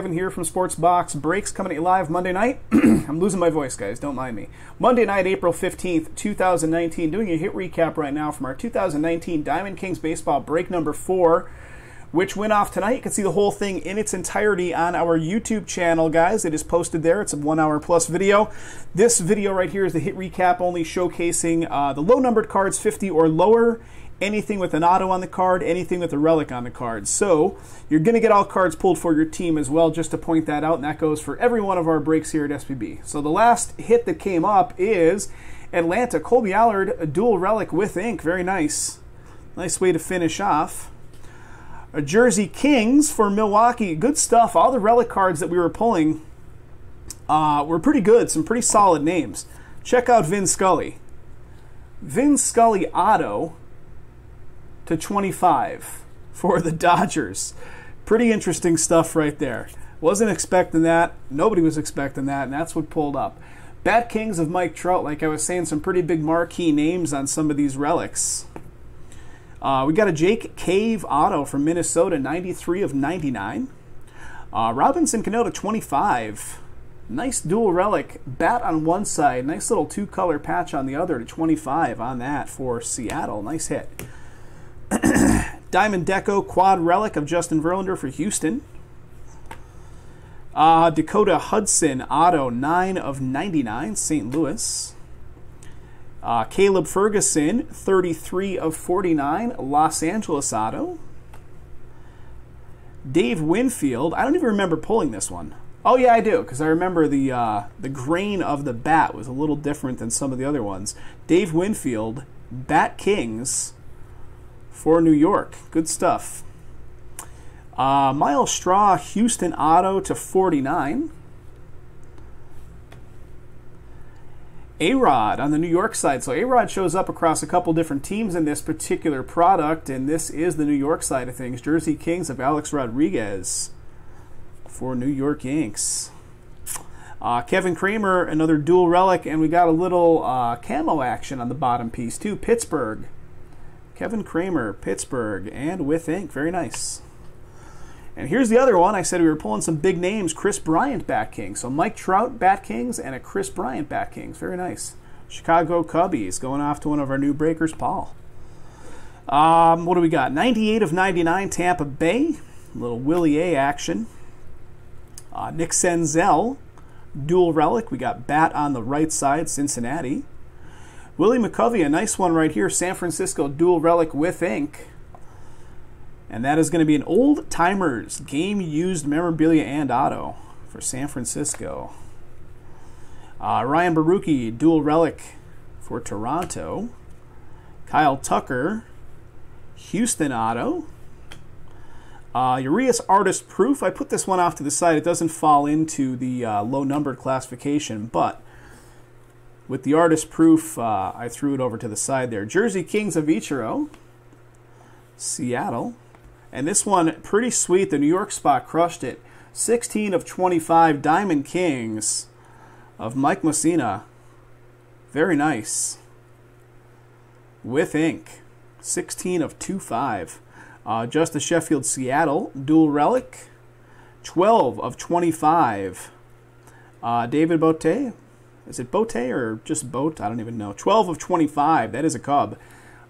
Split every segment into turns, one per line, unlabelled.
Kevin here from Sports Box Breaks coming at you live Monday night. I'm losing my voice, guys. Don't mind me. Monday night, April 15th, 2019. Doing a hit recap right now from our 2019 Diamond Kings Baseball break number four, which went off tonight. You can see the whole thing in its entirety on our YouTube channel, guys. It is posted there. It's a one hour plus video. This video right here is the hit recap only showcasing uh, the low numbered cards 50 or lower anything with an auto on the card, anything with a relic on the card. So you're going to get all cards pulled for your team as well, just to point that out, and that goes for every one of our breaks here at SBB. So the last hit that came up is Atlanta, Kolby Allard, a dual relic with ink. Very nice. Nice way to finish off. A Jersey Kings for Milwaukee. Good stuff. All the relic cards that we were pulling uh, were pretty good. Some pretty solid names. Check out Vin Scully. Vin Scully Auto to 25 for the Dodgers. Pretty interesting stuff right there. Wasn't expecting that. Nobody was expecting that, and that's what pulled up. Bat Kings of Mike Trout, like I was saying, some pretty big marquee names on some of these relics. Uh, we got a Jake Cave auto from Minnesota, 93 of 99. Uh, Robinson Cano to 25. Nice dual relic. Bat on one side, nice little two color patch on the other to 25 on that for Seattle. Nice hit. Diamond Deco Quad Relic of Justin Verlander for Houston. Uh, Dakota Hudson Auto 9 of 99, St. Louis. Uh, Caleb Ferguson 33 of 49, Los Angeles Auto. Dave Winfield, I don't even remember pulling this one. Oh yeah, I do, because I remember the uh, the grain of the bat was a little different than some of the other ones. Dave Winfield, Bat Kings, for New York. Good stuff. Uh, Myles Straw, Houston Auto to 49. A Rod on the New York side. So A Rod shows up across a couple different teams in this particular product, and this is the New York side of things. Jersey Kings of Alex Rodriguez for New York Yanks. Uh, Kevin Kramer, another dual relic, and we got a little uh, camo action on the bottom piece too. Pittsburgh. Kevin Kramer, Pittsburgh, and with ink. Very nice. And here's the other one. I said we were pulling some big names. Kris Bryant Bat King. So Mike Trout Bat Kings and a Kris Bryant Bat Kings. Very nice. Chicago Cubbies going off to one of our new breakers, Paul. Um, what do we got? 98 of 99 Tampa Bay. A little Willie A action. Uh, Nick Senzel, dual relic. We got Bat on the right side, Cincinnati. Willie McCovey, a nice one right here. San Francisco dual relic with ink. And that is going to be an old timers game used memorabilia and auto for San Francisco. Uh, Ryan Borucki, dual relic for Toronto. Kyle Tucker, Houston auto. Uh, Urias Artist Proof. I put this one off to the side. It doesn't fall into the uh, low numbered classification, but with the artist proof, uh, I threw it over to the side there. Jersey Kings of Ichiro, Seattle. And this one, pretty sweet. The New York spot crushed it. 16 of 25 Diamond Kings of Mike Mussina. Very nice. With ink. 16 of 25. Uh, Justice Sheffield, Seattle. Dual Relic. 12 of 25. Uh, David Bote, is it Bote or just Boat? I don't even know. 12 of 25. That is a Cub.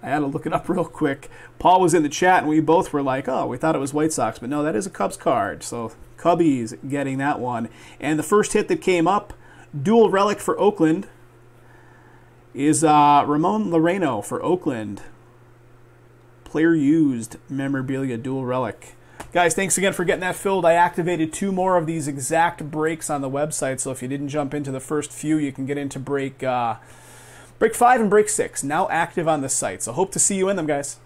I had to look it up real quick. Paul was in the chat, and we both were like, oh, we thought it was White Sox. But no, that is a Cubs card. So Cubbies getting that one. And the first hit that came up, dual relic for Oakland, is uh, Ramon Laureano for Oakland. Player used memorabilia dual relic. Guys, thanks again for getting that filled. I activated two more of these exact breaks on the website, so if you didn't jump into the first few, you can get into break uh, break five and break six. Now active on the site. So hope to see you in them, guys.